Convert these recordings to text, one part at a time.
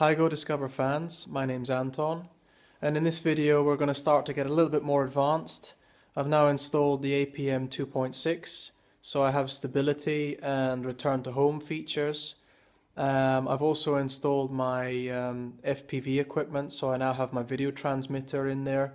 Hi Go Discover fans, my name's Anton and in this video we're going to start to get a little bit more advanced. I've now installed the APM 2.6 so I have stability and return to home features. Um, I've also installed my um, FPV equipment so I now have my video transmitter in there.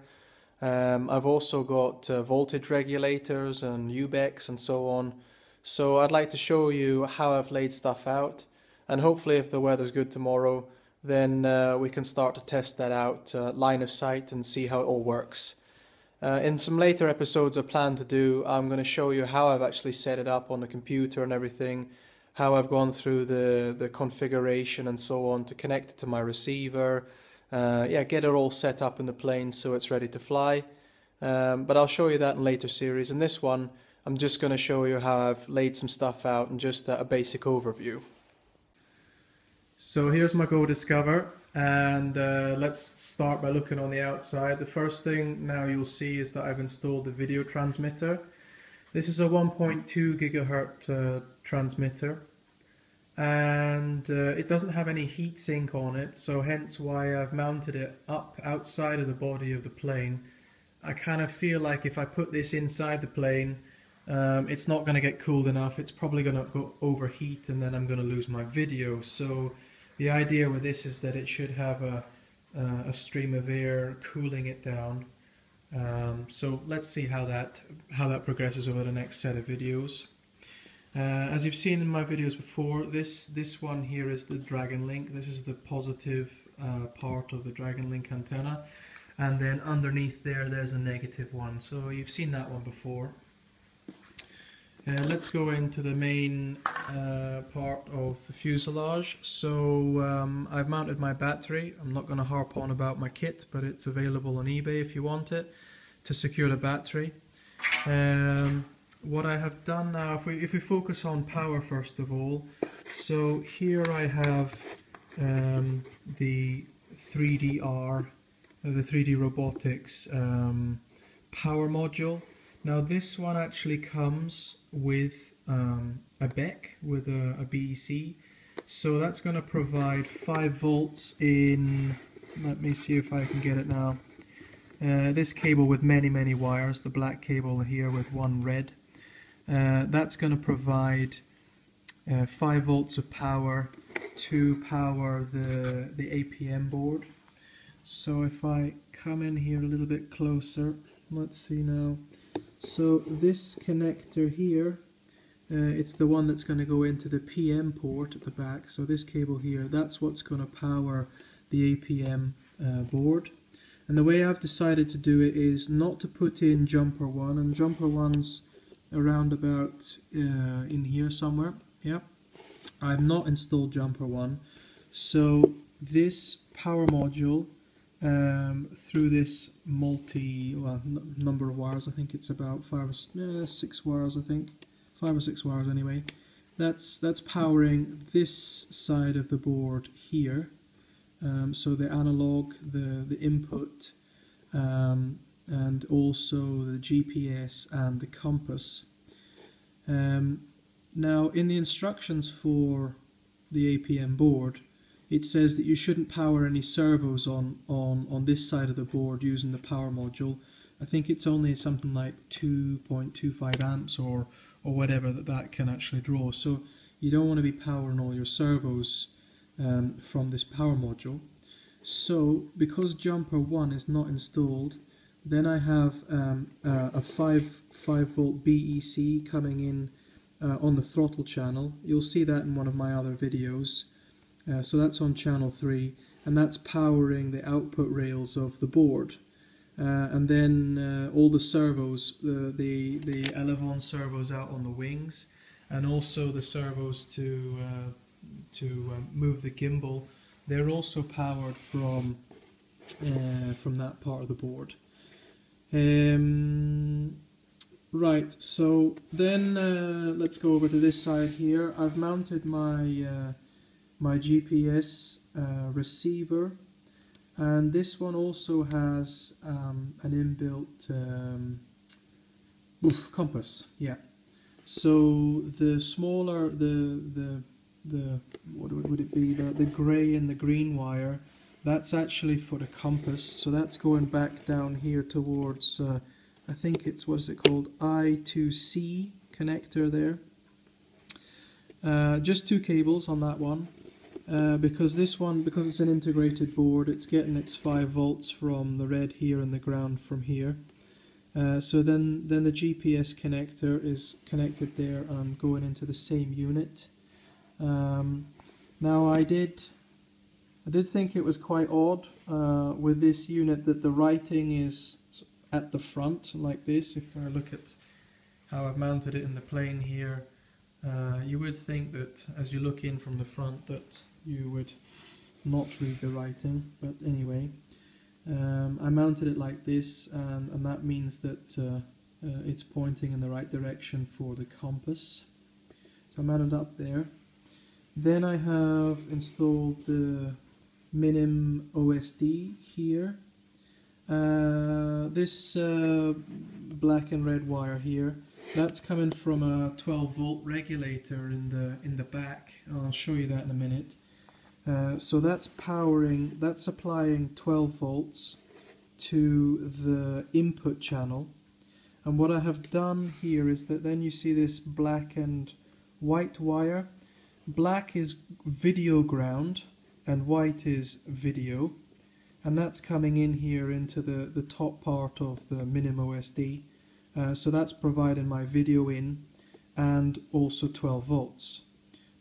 Um, I've also got uh, voltage regulators and UBECs and so on. So I'd like to show you how I've laid stuff out and hopefully if the weather's good tomorrow then uh, we can start to test that out uh, line of sight and see how it all works. Uh, in some later episodes I plan to do, I'm going to show you how I've actually set it up on the computer and everything, how I've gone through the, the configuration and so on to connect it to my receiver, uh, yeah, get it all set up in the plane so it's ready to fly. Um, but I'll show you that in later series. In this one, I'm just going to show you how I've laid some stuff out and just a basic overview. So here's my Go Discover and uh, let's start by looking on the outside. The first thing now you'll see is that I've installed the video transmitter. This is a 1.2 gigahertz uh, transmitter and uh, it doesn't have any heatsink on it so hence why I've mounted it up outside of the body of the plane. I kind of feel like if I put this inside the plane um, it's not going to get cooled enough, it's probably going to go overheat and then I'm going to lose my video. So the idea with this is that it should have a, uh, a stream of air cooling it down. Um, so let's see how that, how that progresses over the next set of videos. Uh, as you've seen in my videos before, this, this one here is the Dragon Link. This is the positive uh, part of the Dragon Link antenna. And then underneath there, there's a negative one. So you've seen that one before. Uh, let's go into the main uh, part of the fuselage. So um, I've mounted my battery. I'm not going to harp on about my kit, but it's available on eBay if you want it to secure the battery. Um, what I have done now, if we, if we focus on power first of all, so here I have um, the 3DR, uh, the 3D Robotics um, power module. Now this one actually comes with um, a BEC, with a, a BEC. So that's going to provide 5 volts in, let me see if I can get it now. Uh, this cable with many many wires, the black cable here with one red. Uh, that's going to provide uh, 5 volts of power to power the, the APM board. So if I come in here a little bit closer, let's see now. So this connector here, uh, it's the one that's going to go into the PM port at the back. So this cable here, that's what's going to power the APM uh, board. And the way I've decided to do it is not to put in jumper one, and jumper one's around about uh, in here somewhere. Yeah, I've not installed jumper one. So this power module um, through this multi well, number of wires. I think it's about five or uh, six wires. I think five or six wires anyway. That's that's powering this side of the board here. Um, so the analog, the the input, um, and also the GPS and the compass. Um, now in the instructions for the APM board, it says that you shouldn't power any servos on, on, on this side of the board using the power module. I think it's only something like 2.25 amps or, or whatever that that can actually draw. So you don't want to be powering all your servos um, from this power module. So because jumper 1 is not installed, then I have um, uh, a 5, 5 volt BEC coming in uh, on the throttle channel. You'll see that in one of my other videos. Uh, so that's on channel 3 and that's powering the output rails of the board. Uh, and then uh, all the servos, the, the, the Elevon servos out on the wings and also the servos to, uh, to uh, move the gimbal, they're also powered from, uh, from that part of the board. Um, right, so then let's go over to this side here. I've mounted my my GPS uh, receiver. And this one also has um, an inbuilt um, oof, compass. Yeah. So the smaller the the the what would, it be? The the grey and the green wire that's actually for the compass. So that's going back down here towards uh, I think it's what's it called? I2C connector there. Uh, just two cables on that one uh, because this one because it's an integrated board it's getting its 5 volts from the red here and the ground from here uh, so then, then the GPS connector is connected there and going into the same unit. Um, now I did, I did think it was quite odd uh, with this unit that the writing is at the front like this. If I look at how I've mounted it in the plane here, uh, you would think that as you look in from the front that you would not read the writing, but anyway. Um, I mounted it like this and, and that means that uh, uh, it's pointing in the right direction for the compass. So I mounted up there. Then I have installed the Minim OSD here. Uh, this uh, black and red wire here, that's coming from a 12 volt regulator in the in the back. I'll show you that in a minute. Uh, so that's powering, that's supplying 12 volts to the input channel. And what I have done here is that then you see this black and white wire. Black is video ground and white is video. And that's coming in here into the, the top part of the Minim OSD. Uh, so that's providing my video in and also 12 volts.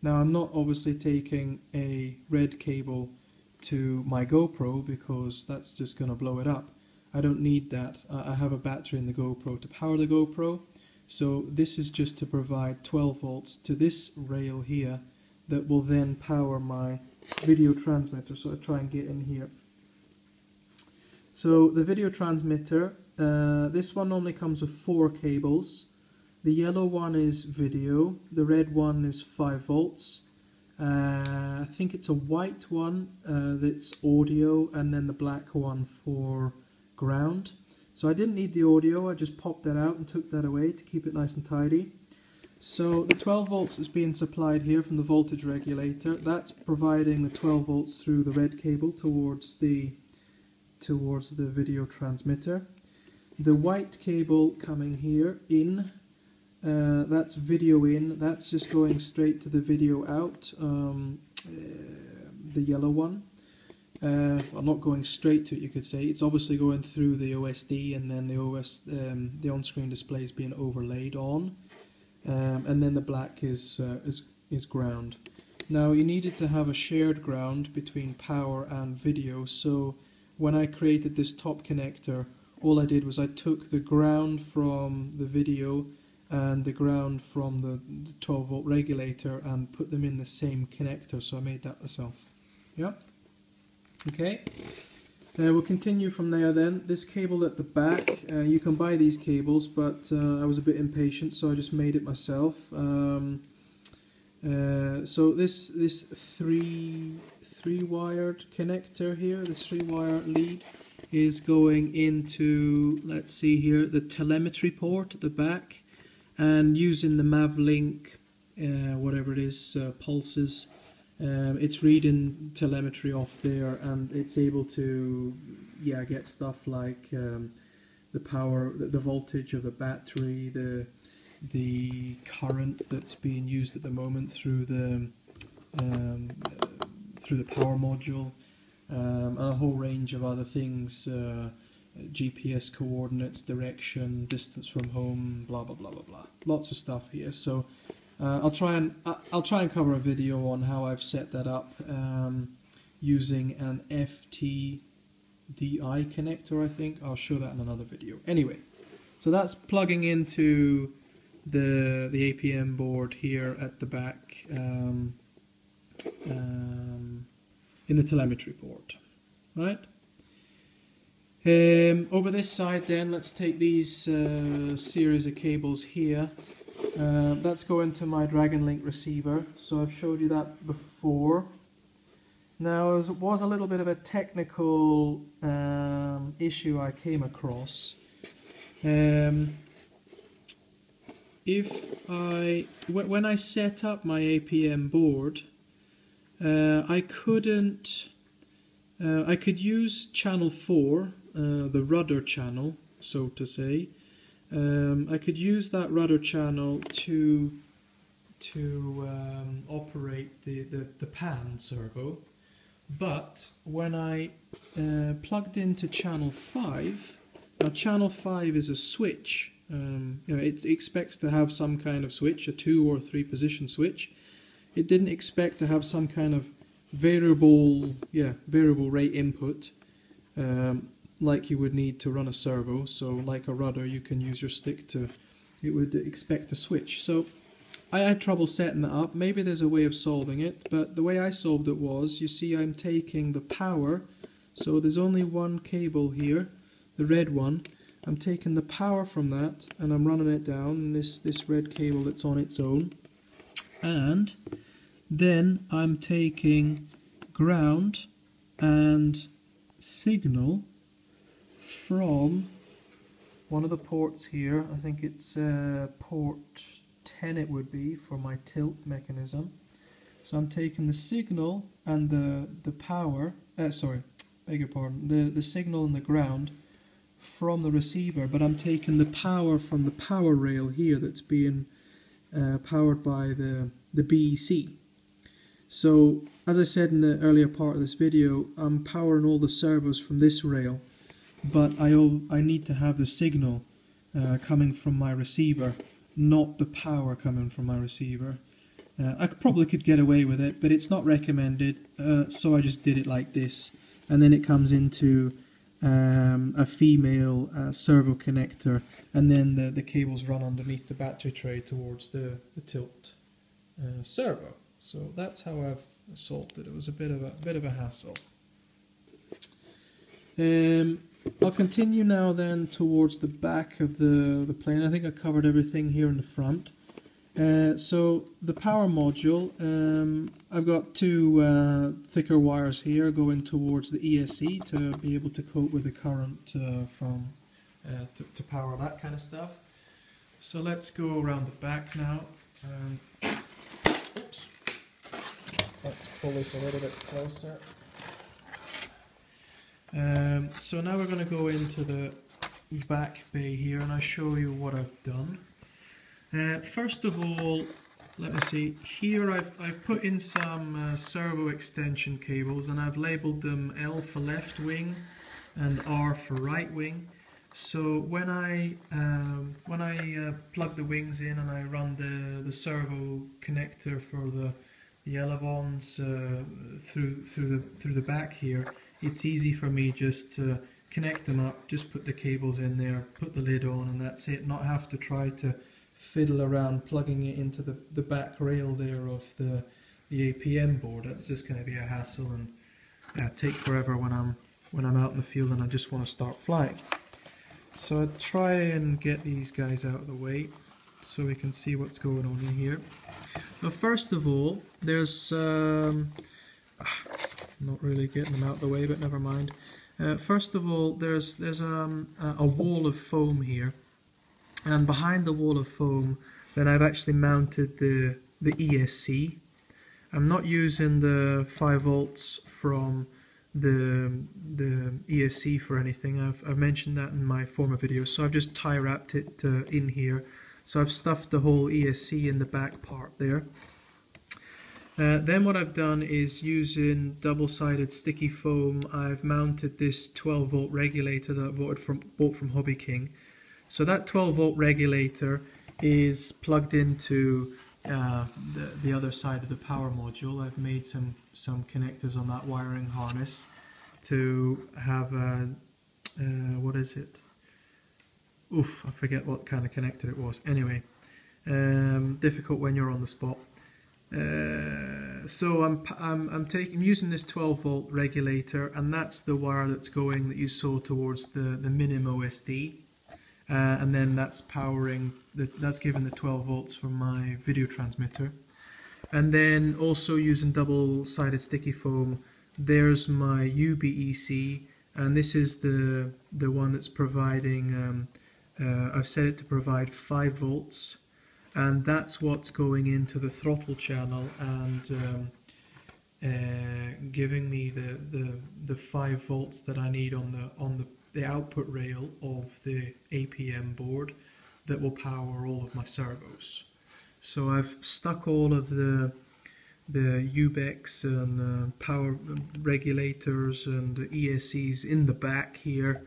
Now I'm not obviously taking a red cable to my GoPro because that's just going to blow it up. I don't need that. I have a battery in the GoPro to power the GoPro. So this is just to provide 12 volts to this rail here that will then power my video transmitter. So I try and get in here. So the video transmitter, uh, this one only comes with four cables. The yellow one is video, the red one is 5 volts. Uh, I think it's a white one uh, that's audio and then the black one for ground. So I didn't need the audio, I just popped that out and took that away to keep it nice and tidy. So the 12 volts is being supplied here from the voltage regulator. That's providing the 12 volts through the red cable towards the towards the video transmitter. The white cable coming here in uh, that's video in, that's just going straight to the video out, um, uh, the yellow one. Uh, well, not going straight to it, you could say. It's obviously going through the OSD, and then the OS, um, the on-screen display is being overlaid on, um, and then the black is uh, is is ground. Now you needed to have a shared ground between power and video, so when I created this top connector, all I did was I took the ground from the video and the ground from the 12 volt regulator and put them in the same connector. So I made that myself. Yeah? Okay. Uh, we'll continue from there then. This cable at the back uh, you can buy these cables but uh, I was a bit impatient so I just made it myself. Um, uh, so this this three three wired connector here this three wire lead is going into let's see here the telemetry port at the back and using the Mavlink, uh, whatever it is, uh, pulses, um, it's reading telemetry off there and it's able to, yeah, get stuff like um, the power, the, the, voltage of the battery, the the current that's being used at the moment through the um, through the power module, um, and a whole range of other things. Uh, GPS coordinates, direction, distance from home, blah blah blah blah blah. Lots of stuff here. So uh, I'll try and I'll try and cover a video on how I've set that up um, using an FTDI connector. I think I'll show that in another video. Anyway, so that's plugging into the the APM board here at the back um, um, in the telemetry port, right? Um, over this side then, let's take these uh, series of cables here. Uh, that's going to my Dragon Link receiver, so I've showed you that before. Now, it was a little bit of a technical um, issue I came across. Um, if I, when I set up my APM board, uh, I couldn't. Uh, I could use channel four, uh, the rudder channel, so to say. Um, I could use that rudder channel to to um, operate the, the, the pan servo, but when I uh, plugged into channel five, now channel five is a switch. Um, you know, it expects to have some kind of switch, a two or three position switch. It didn't expect to have some kind of variable, yeah, variable rate input, um, like you would need to run a servo. So, like a rudder, you can use your stick to. It would expect a switch. So, I had trouble setting that up. Maybe there's a way of solving it, but the way I solved it was, you see, I'm taking the power. So there's only one cable here, the red one. I'm taking the power from that and I'm running it down this this red cable that's on its own. And then I'm taking ground and signal from one of the ports here. I think it's uh, port 10 it would be for my tilt mechanism. So I'm taking the signal and the, the power, uh, sorry, beg your pardon, the, the signal and the ground from the receiver, but I'm taking the power from the power rail here that's being uh, powered by the, the BEC. So, as I said in the earlier part of this video, I'm powering all the servos from this rail, but I, I need to have the signal uh, coming from my receiver, not the power coming from my receiver. Uh, I probably could get away with it, but it's not recommended, uh, so I just did it like this. And then it comes into um, a female uh, servo connector, and then the, the cables run underneath the battery tray towards the, the tilt uh, servo. So that's how I've solved it. It was a bit of a bit of a hassle. Um, I'll continue now then towards the back of the, the plane. I think I covered everything here in the front. Uh, so the power module, um, I've got two uh, thicker wires here going towards the ESC to be able to cope with the current uh, from uh, to, to, power that kind of stuff. So let's go around the back now. Um, oops. Let's pull this a little bit closer. Um, so now we're going to go into the back bay here and I'll show you what I've done. Uh, first of all, let me see, here I've, I've put in some uh, servo extension cables and I've labeled them L for left wing and R for right wing. So when I um, when I uh, plug the wings in and I run the, the servo connector for the the elevons uh, through through the through the back here, it's easy for me just to connect them up, just put the cables in there, put the lid on, and that's it. Not have to try to fiddle around plugging it into the, the back rail there of the, the APM board. That's just going to be a hassle and uh, take forever when I'm when I'm out in the field and I just want to start flying. So I try and get these guys out of the way so we can see what's going on in here. Now first of all, there's um, not really getting them out of the way, but never mind. Uh, first of all, there's there's um, a wall of foam here. And behind the wall of foam then I've actually mounted the the ESC I'm not using the 5 volts from the the ESC for anything. I've, I've mentioned that in my former videos so I've just tie wrapped it uh, in here so I've stuffed the whole ESC in the back part there uh, then what I've done is using double-sided sticky foam I've mounted this 12 volt regulator that I bought from, bought from Hobby King so that 12 volt regulator is plugged into uh, the, the other side of the power module. I've made some, some connectors on that wiring harness to have a, uh, what is it? Oof, I forget what kind of connector it was. Anyway, um, difficult when you're on the spot. Uh, so I'm I'm I'm taking using this 12 volt regulator, and that's the wire that's going that you saw towards the the Minim OSD uh, and then that's powering the, that's giving the 12 volts from my video transmitter and then also using double-sided sticky foam there's my UBEC and this is the the one that's providing um, uh, I've set it to provide 5 volts and that's what's going into the throttle channel and um, uh, giving me the, the the five volts that I need on the on the, the output rail of the APM board that will power all of my servos. So I've stuck all of the the UBECs and uh, power regulators and ESCs in the back here.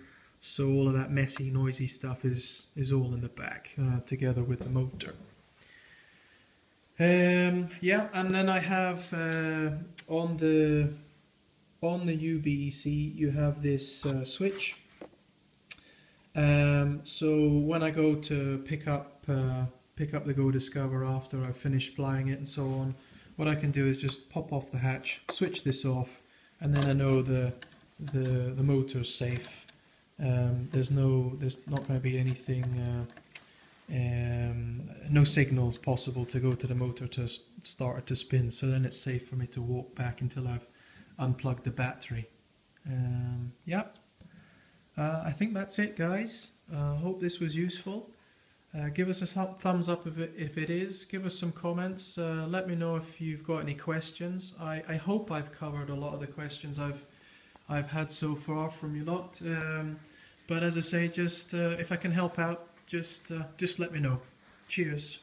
So all of that messy, noisy stuff is is all in the back uh, together with the motor. Um, yeah, and then I have uh, on the on the UBEC you have this uh, switch. Um, so when I go to pick up uh, pick up the Go Discover after I've finished flying it and so on, what I can do is just pop off the hatch, switch this off, and then I know the the the motor's safe. Um, there's no there's not going to be anything. Uh, um, no signals possible to go to the motor to start to spin. So then it's safe for me to walk back until I've unplugged the battery. Um, yeah. Uh, I think that's it guys. Uh, hope this was useful. Uh, give us a thumbs up if it, if it is. Give us some comments. Uh, let me know if you've got any questions. I, I hope I've covered a lot of the questions I've I've had so far from you lot um, but as I say just uh, if I can help out just uh, just let me know. Cheers.